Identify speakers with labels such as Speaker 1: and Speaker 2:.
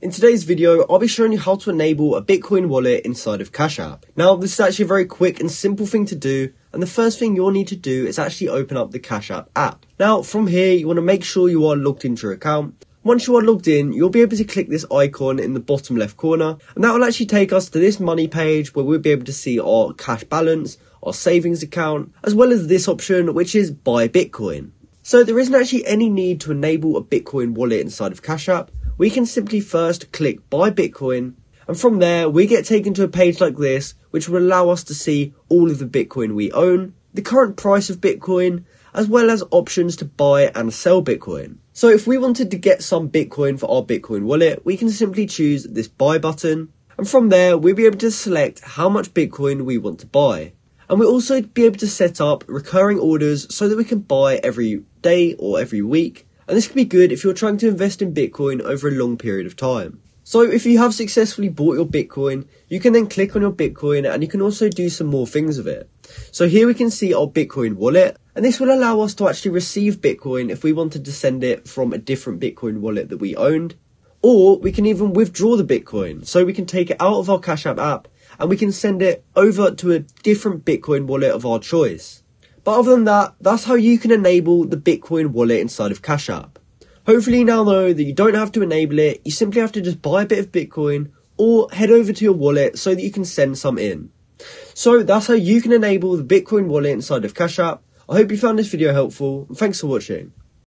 Speaker 1: In today's video, I'll be showing you how to enable a Bitcoin wallet inside of Cash App. Now, this is actually a very quick and simple thing to do, and the first thing you'll need to do is actually open up the Cash App app. Now, from here, you want to make sure you are logged into your account. Once you are logged in, you'll be able to click this icon in the bottom left corner, and that will actually take us to this money page where we'll be able to see our cash balance, our savings account, as well as this option, which is buy Bitcoin. So there isn't actually any need to enable a Bitcoin wallet inside of Cash App we can simply first click buy Bitcoin and from there we get taken to a page like this which will allow us to see all of the Bitcoin we own, the current price of Bitcoin, as well as options to buy and sell Bitcoin. So if we wanted to get some Bitcoin for our Bitcoin wallet, we can simply choose this buy button and from there we'll be able to select how much Bitcoin we want to buy. And we'll also be able to set up recurring orders so that we can buy every day or every week and this can be good if you're trying to invest in Bitcoin over a long period of time. So if you have successfully bought your Bitcoin, you can then click on your Bitcoin and you can also do some more things with it. So here we can see our Bitcoin wallet and this will allow us to actually receive Bitcoin if we wanted to send it from a different Bitcoin wallet that we owned. Or we can even withdraw the Bitcoin. So we can take it out of our Cash App app and we can send it over to a different Bitcoin wallet of our choice. But other than that, that's how you can enable the Bitcoin wallet inside of Cash App. Hopefully you now know that you don't have to enable it, you simply have to just buy a bit of Bitcoin or head over to your wallet so that you can send some in. So that's how you can enable the Bitcoin wallet inside of Cash App. I hope you found this video helpful and thanks for watching.